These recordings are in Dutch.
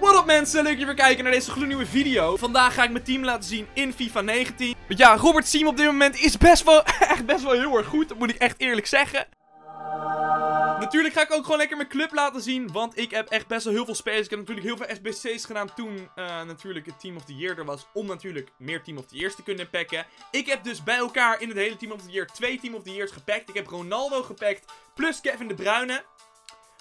What up mensen, leuk dat je weer kijken naar deze gloednieuwe video. Vandaag ga ik mijn team laten zien in FIFA 19. Want ja, Robert's team op dit moment is best wel, echt best wel heel erg goed. Dat moet ik echt eerlijk zeggen. Natuurlijk ga ik ook gewoon lekker mijn club laten zien. Want ik heb echt best wel heel veel spelers. Ik heb natuurlijk heel veel SBC's gedaan toen uh, natuurlijk het Team of the Year er was. Om natuurlijk meer Team of the Years te kunnen packen. Ik heb dus bij elkaar in het hele Team of the Year twee Team of the Years gepakt. Ik heb Ronaldo gepakt plus Kevin De Bruyne.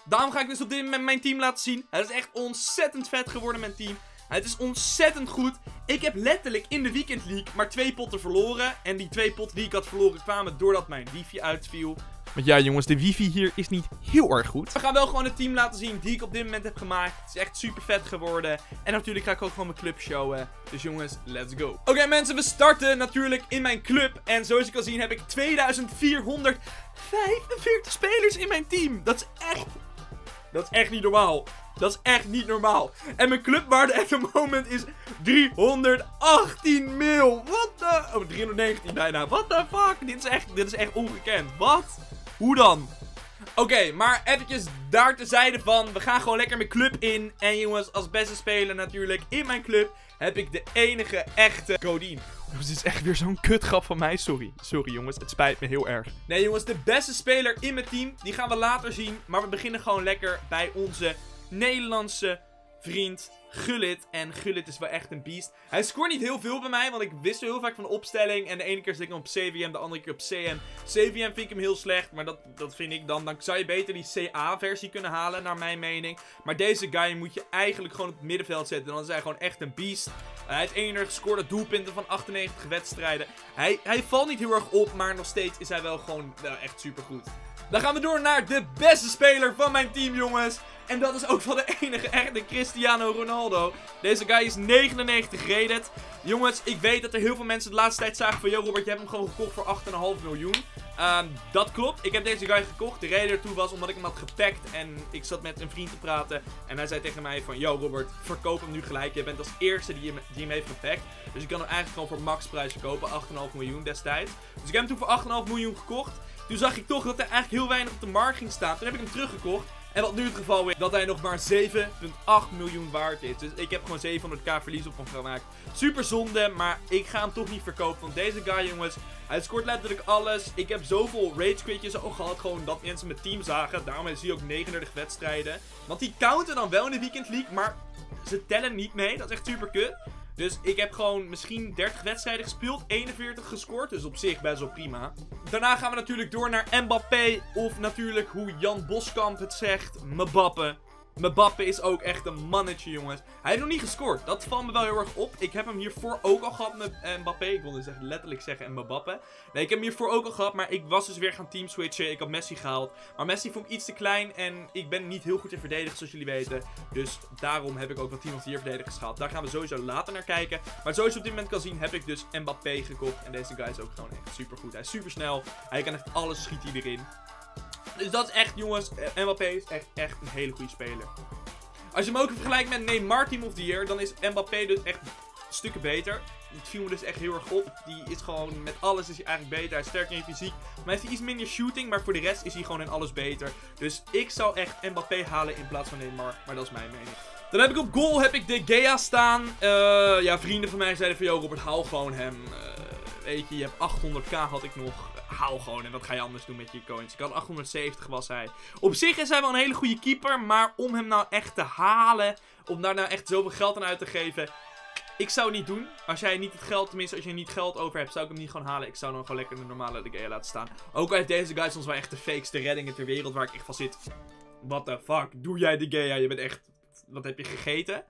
Daarom ga ik dus op dit moment mijn team laten zien. Het is echt ontzettend vet geworden, mijn team. Het is ontzettend goed. Ik heb letterlijk in de Weekend League maar twee potten verloren. En die twee potten die ik had verloren kwamen doordat mijn wifi uitviel. Want ja jongens, de wifi hier is niet heel erg goed. We gaan wel gewoon het team laten zien die ik op dit moment heb gemaakt. Het is echt super vet geworden. En natuurlijk ga ik ook gewoon mijn club showen. Dus jongens, let's go. Oké mensen, we starten natuurlijk in mijn club. En zoals je kan zien heb ik 2445 spelers in mijn team. Dat is echt dat is echt niet normaal. Dat is echt niet normaal. En mijn clubwaarde at the moment is 318 mil. Wat de... Oh, 319 bijna. What the fuck? Dit is echt, dit is echt ongekend. Wat? Hoe dan? Oké, maar eventjes daar tezijde van. We gaan gewoon lekker mijn club in. En jongens, als beste speler natuurlijk in mijn club heb ik de enige echte Codine. Dit is echt weer zo'n kutgrap van mij. Sorry. Sorry jongens, het spijt me heel erg. Nee jongens, de beste speler in mijn team, die gaan we later zien. Maar we beginnen gewoon lekker bij onze Nederlandse vriend Gullit. En Gullit is wel echt een beest. Hij scoort niet heel veel bij mij, want ik wist heel vaak van de opstelling. En de ene keer zit ik hem op CVM, de andere keer op CM. CVM vind ik hem heel slecht, maar dat, dat vind ik dan. Dan zou je beter die CA-versie kunnen halen, naar mijn mening. Maar deze guy moet je eigenlijk gewoon op het middenveld zetten. Dan is hij gewoon echt een beest. hij heeft 31 gescoorde doelpunten van 98 wedstrijden. Hij, hij valt niet heel erg op, maar nog steeds is hij wel gewoon wel echt super goed. Dan gaan we door naar de beste speler van mijn team, jongens. En dat is ook van de enige echte Cristiano Ronaldo. Deze guy is 99 rated. Jongens, ik weet dat er heel veel mensen de laatste tijd zagen van... Yo Robert, je hebt hem gewoon gekocht voor 8,5 miljoen. Um, dat klopt. Ik heb deze guy gekocht. De reden ertoe was omdat ik hem had gepakt. En ik zat met een vriend te praten. En hij zei tegen mij van... Yo Robert, verkoop hem nu gelijk. Je bent als eerste die hem, die hem heeft gepakt. Dus ik kan hem eigenlijk gewoon voor maxprijs verkopen. 8,5 miljoen destijds. Dus ik heb hem toen voor 8,5 miljoen gekocht. Toen zag ik toch dat er eigenlijk heel weinig op de markt ging staan. Toen heb ik hem teruggekocht. En wat nu het geval is, dat hij nog maar 7,8 miljoen waard is. Dus ik heb gewoon 700k verlies op hem gemaakt. Super zonde, maar ik ga hem toch niet verkopen. Want deze guy, jongens, hij scoort letterlijk alles. Ik heb zoveel rage quitjes ook gehad, gewoon dat mensen mijn team zagen. Daarom zie je ook 39 wedstrijden. Want die counten dan wel in de Weekend League, maar ze tellen niet mee. Dat is echt super kut. Dus ik heb gewoon misschien 30 wedstrijden gespeeld, 41 gescoord. Dus op zich best wel prima. Daarna gaan we natuurlijk door naar Mbappé. Of natuurlijk hoe Jan Boskamp het zegt, Mbappe. Mbappe is ook echt een mannetje, jongens. Hij heeft nog niet gescoord. Dat valt me wel heel erg op. Ik heb hem hiervoor ook al gehad met Mbappé. Ik wilde zeggen, letterlijk zeggen Mbappe. Nee, ik heb hem hiervoor ook al gehad. Maar ik was dus weer gaan teamswitchen. Ik had Messi gehaald. Maar Messi vond ik iets te klein. En ik ben niet heel goed in verdedigen, zoals jullie weten. Dus daarom heb ik ook wat Team of Year verdedigers gehaald. Daar gaan we sowieso later naar kijken. Maar zoals je op dit moment kan zien, heb ik dus Mbappé gekocht. En deze guy is ook gewoon echt super goed. Hij is super snel. Hij kan echt alles schieten erin. Dus dat is echt, jongens, eh, Mbappé is echt, echt een hele goede speler. Als je hem ook vergelijkt met Neymar Team of the Year, dan is Mbappé dus echt stukken beter. Het viel me dus echt heel erg op. Die is gewoon, met alles is hij eigenlijk beter. Hij is sterker in fysiek. Maar hij heeft iets minder shooting, maar voor de rest is hij gewoon in alles beter. Dus ik zou echt Mbappé halen in plaats van Neymar. Maar dat is mijn mening. Dan heb ik op goal heb ik de Gea staan. Uh, ja, vrienden van mij zeiden van, yo Robert, haal gewoon hem. Uh, weet je, je hebt 800k had ik nog haal gewoon. En wat ga je anders doen met je coins? Ik had 870 was hij. Op zich is hij wel een hele goede keeper. Maar om hem nou echt te halen. Om daar nou echt zoveel geld aan uit te geven. Ik zou het niet doen. Als jij niet het geld, tenminste als je niet geld over hebt, zou ik hem niet gewoon halen. Ik zou dan gewoon lekker de normale de laten staan. Ook al heeft deze guy soms wel echt de fakeste reddingen ter wereld waar ik echt van zit. What the fuck, doe jij de Gea? Je bent echt, wat heb je gegeten?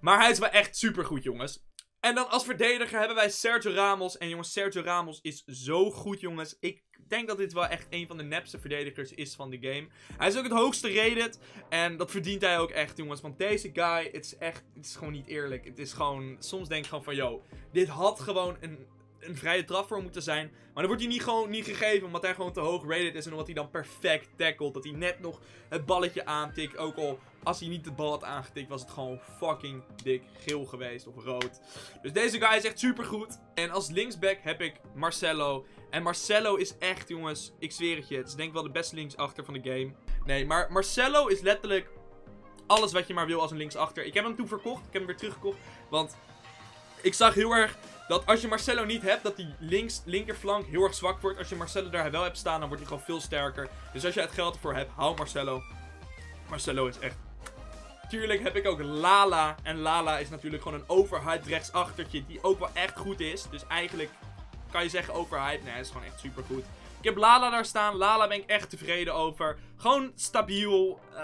Maar hij is wel echt super goed, jongens. En dan als verdediger hebben wij Sergio Ramos. En jongens, Sergio Ramos is zo goed, jongens. Ik denk dat dit wel echt een van de nepste verdedigers is van de game. Hij is ook het hoogste rated. En dat verdient hij ook echt, jongens. Want deze guy, het is echt, het is gewoon niet eerlijk. Het is gewoon, soms denk ik gewoon van, yo, dit had gewoon een een vrije trap voor moeten zijn. Maar dan wordt hij niet gewoon niet gegeven omdat hij gewoon te hoog rated is. En omdat hij dan perfect tackelt. Dat hij net nog het balletje aantikt. Ook al als hij niet het bal had aangetikt was het gewoon fucking dik geel geweest. Of rood. Dus deze guy is echt super goed. En als linksback heb ik Marcelo. En Marcelo is echt jongens, ik zweer het je. Het is denk ik wel de beste linksachter van de game. Nee, maar Marcelo is letterlijk alles wat je maar wil als een linksachter. Ik heb hem toen verkocht. Ik heb hem weer teruggekocht. Want ik zag heel erg dat als je Marcelo niet hebt, dat die links, linkerflank heel erg zwak wordt. Als je Marcelo daar wel hebt staan, dan wordt hij gewoon veel sterker. Dus als je het geld ervoor hebt, hou Marcelo. Marcelo is echt... Tuurlijk heb ik ook Lala. En Lala is natuurlijk gewoon een overhyped rechtsachtertje die ook wel echt goed is. Dus eigenlijk kan je zeggen overhyped. Nee, hij is gewoon echt super goed. Ik heb Lala daar staan. Lala ben ik echt tevreden over. Gewoon stabiel. Uh,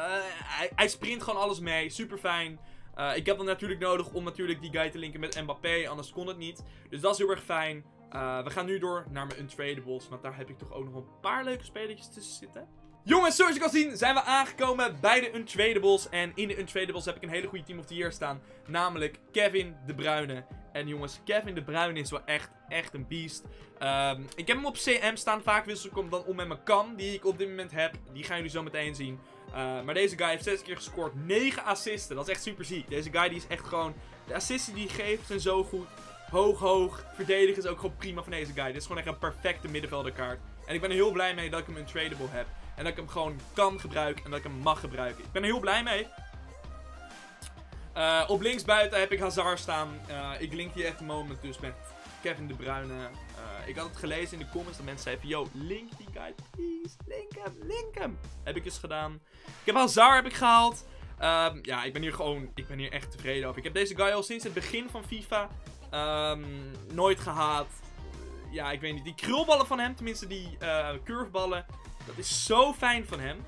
hij, hij, sprint gewoon alles mee. Super fijn. Uh, ik heb dan natuurlijk nodig om natuurlijk die guy te linken met Mbappé. Anders kon het niet. Dus dat is heel erg fijn. Uh, we gaan nu door naar mijn untradables. Want daar heb ik toch ook nog een paar leuke spelletjes tussen zitten. Jongens, zoals je kan zien zijn we aangekomen bij de Untradables. En in de Untradables heb ik een hele goede team of the year staan. Namelijk Kevin De Bruyne. En jongens, Kevin De Bruyne is wel echt, echt een beest. Um, ik heb hem op CM staan. Vaak wissel ik hem dan om met mijn kam die ik op dit moment heb. Die gaan jullie zo meteen zien. Uh, maar deze guy heeft 6 keer gescoord. 9 assisten. Dat is echt super ziek. Deze guy die is echt gewoon... De assisten die hij geeft zijn zo goed. Hoog, hoog. Verdedigen is ook gewoon prima van deze guy. Dit is gewoon echt een perfecte middenvelderkaart. En ik ben er heel blij mee dat ik hem een tradable heb. En dat ik hem gewoon kan gebruiken en dat ik hem mag gebruiken. Ik ben er heel blij mee. Uh, op linksbuiten heb ik Hazard staan. Uh, ik link die at the moment dus met Kevin De Bruyne. Uh, ik had het gelezen in de comments dat mensen zeiden yo, link die guy, please. Link hem, link hem. Heb ik eens gedaan. Ik heb Hazard heb ik gehaald. Um, ja, ik ben hier gewoon, ik ben hier echt tevreden over. Ik heb deze guy al sinds het begin van FIFA um, nooit gehaat. Ja, ik weet niet. Die krulballen van hem, tenminste die curveballen. Dat is zo fijn van hem.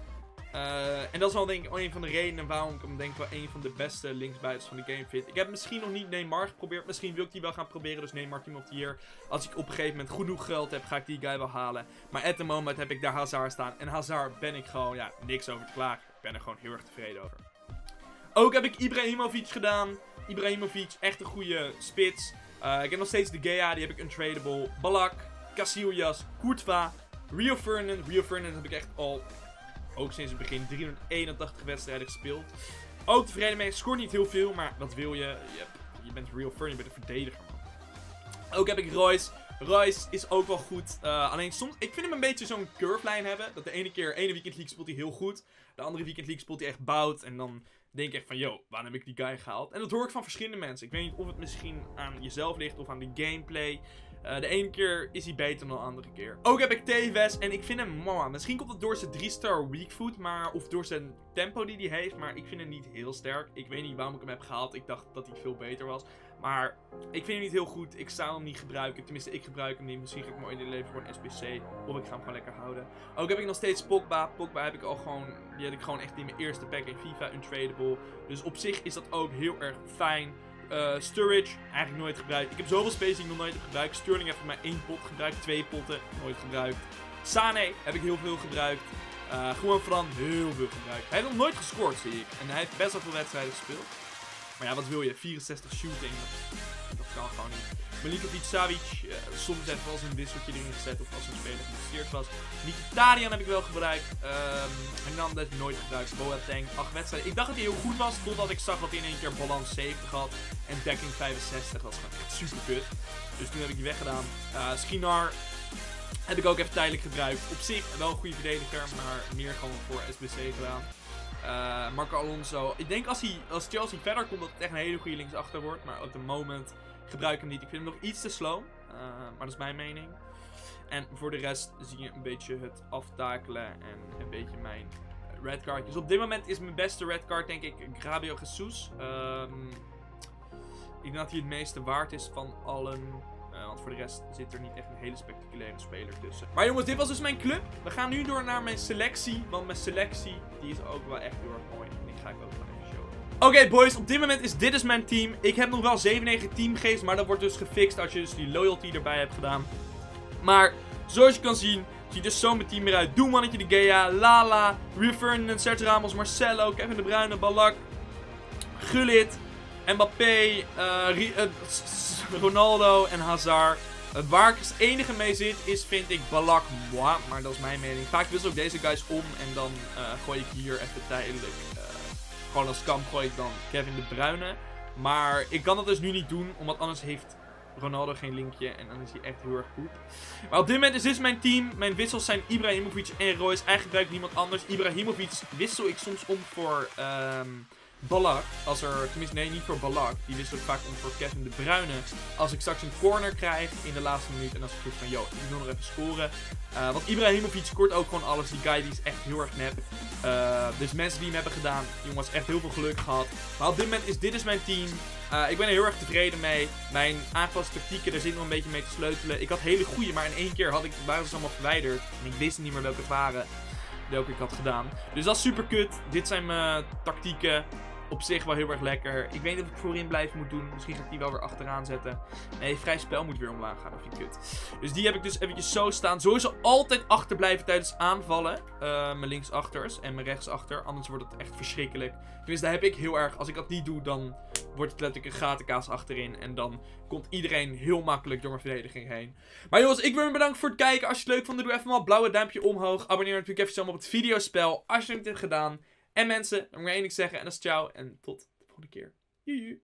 Uh, en dat is wel denk ik een van de redenen waarom ik hem denk wel een van de beste linksbuiters van de game vind. Ik heb misschien nog niet Neymar geprobeerd. Misschien wil ik die wel gaan proberen. Dus Neymar Team of the Year. Als ik op een gegeven moment genoeg geld heb, ga ik die guy wel halen. Maar at the moment heb ik daar Hazard staan. En Hazard ben ik gewoon, ja, niks over te klagen. Ik ben er gewoon heel erg tevreden over. Ook heb ik Ibrahimovic gedaan. Ibrahimovic, echt een goede spits. Uh, ik heb nog steeds de Gea, die heb ik untradable. Balak, Casillas, Courtois, Rio Ferdinand. Rio Ferdinand heb ik echt al, ook sinds het begin, 381 wedstrijden gespeeld. Ook tevreden mee. Scoort niet heel veel, maar wat wil je? Je, bent Rio Ferdinand, je bent een verdediger, man. Ook heb ik Royce. Royce is ook wel goed. Uh, alleen soms, ik vind hem een beetje zo'n curve hebben. Dat de ene keer, ene weekend league speelt hij heel goed. De andere weekend league speelt hij echt bout. En dan denk ik echt van, yo, waarom heb ik die guy gehaald? En dat hoor ik van verschillende mensen. Ik weet niet of het misschien aan jezelf ligt of aan de gameplay. Uh, de ene keer is hij beter dan de andere keer. Ook heb ik Tevez en ik vind hem, mama, misschien komt het door zijn 3-star weak foot, maar, of door zijn tempo die hij heeft, maar ik vind hem niet heel sterk. Ik weet niet waarom ik hem heb gehaald, ik dacht dat hij veel beter was. Maar ik vind hem niet heel goed, ik zou hem niet gebruiken, tenminste ik gebruik hem niet. Misschien ga ik hem in leven voor een SPC, of ik ga hem gewoon lekker houden. Ook heb ik nog steeds Pogba, Pogba heb ik al gewoon, die had ik gewoon echt in mijn eerste pack in FIFA, untradable. Dus op zich is dat ook heel erg fijn. Uh, Sturridge, eigenlijk nooit gebruikt. Ik heb zoveel spacing nog nooit gebruikt. Sterling heeft voor mij één pot gebruikt, twee potten, nooit gebruikt. Sane heb ik heel veel gebruikt. Uh, gewoon Fran, heel veel gebruikt. Hij heeft nog nooit gescoord, zie ik. En hij heeft best wel veel wedstrijden gespeeld. Maar ja, wat wil je? 64 shooting. Dat, kan gewoon niet. Milikovic Savic, uh, soms even als een wisseltje erin gezet of als een speler geïnteresseerd was. Nikitarian heb ik wel gebruikt. Um, Hernandez nooit gebruikt. Boateng, 8 wedstrijden. Ik dacht dat hij heel goed was, totdat ik zag dat hij in één keer balans 70 had. En dekking 65, dat was gewoon echt super kut. Dus toen heb ik die weggedaan. Uh, Skinar heb ik ook even tijdelijk gebruikt. Op zich wel een goede verdediger, maar meer gewoon voor SBC gedaan. Uh, Marco Alonso. Ik denk als, hij, als Chelsea verder komt dat het echt een hele goede linksachter wordt. Maar op het moment gebruik ik hem niet. Ik vind hem nog iets te slow. Uh, maar dat is mijn mening. En voor de rest zie je een beetje het aftakelen en een beetje mijn red card. Dus op dit moment is mijn beste red card denk ik Grabio Jesus. Um, ik denk dat hij het meeste waard is van allen. Uh, want voor de rest zit er niet echt een hele spectaculaire speler tussen. Maar jongens, dit was dus mijn club. We gaan nu door naar mijn selectie. Want mijn selectie die is ook wel echt heel erg mooi. En die ga ik ook gewoon even showen. Oké boys, op dit moment is dit dus mijn team. Ik heb nog wel 7-9 teamgeest, maar dat wordt dus gefixt als je dus die loyalty erbij hebt gedaan. Maar zoals je kan zien, ziet dus zo mijn team eruit. Doelmannetje de Gea, Lala, Ferdinand, Sergio Ramos, Marcelo, Kevin de Bruyne, Balak, Gullit, Mbappé, uh, Ronaldo en Hazard. Waar ik het enige mee zit is, vind ik, Balak maar dat is mijn mening. Vaak wissel ik deze guys om en dan uh, gooi ik hier even tijdelijk, gewoon als kam gooi ik dan Kevin de Bruyne. Maar ik kan dat dus nu niet doen, omdat anders heeft Ronaldo geen linkje. En dan is hij echt heel erg goed. Maar op dit moment is dit mijn team. Mijn wissels zijn Ibrahimovic en Royce. Eigenlijk gebruik ik niemand anders. Ibrahimovic wissel ik soms om voor um, Balak, als er, tenminste nee, niet voor Balak, die wist ook vaak om voor Kevin de Bruyne. Als ik straks een corner krijg in de laatste minuut en als ik denk van, yo, ik wil nog even scoren. Uh, want Ibrahimovic scoort ook gewoon alles. Die guy die is echt heel erg nep. Uh, dus mensen die hem hebben gedaan, jongens, echt heel veel geluk gehad. Maar op dit moment is dit is mijn team. Uh, ik ben er heel erg tevreden mee. Mijn aangepaste tactieken, daar zit nog een beetje mee te sleutelen. Ik had hele goede, maar in één keer had ik de buiten allemaal verwijderd. En ik wist niet meer welke het waren welke ik had gedaan. Dus dat is super kut. Dit zijn mijn tactieken op zich wel heel erg lekker. Ik weet niet of ik voorin blijven moet doen. Misschien ga ik die wel weer achteraan zetten. Nee, vrij spel moet weer omlaag gaan. Of je kut. Dus die heb ik dus eventjes zo staan. Sowieso altijd achterblijven tijdens aanvallen. Uh, mijn linksachters en mijn rechtsachter. Anders wordt het echt verschrikkelijk. Tenminste, daar heb ik heel erg. Als ik dat niet doe, dan wordt het letterlijk een gatenkaas achterin. En dan komt iedereen heel makkelijk door mijn verdediging heen. Maar jongens, ik wil je bedanken voor het kijken. Als je het leuk vond, doe even maar een blauwe duimpje omhoog. Abonneer natuurlijk even op het videospel. Als je het niet hebt gedaan. En mensen, dan moet ik één ding zeggen en dat is ciao en tot de volgende keer. Joejoe.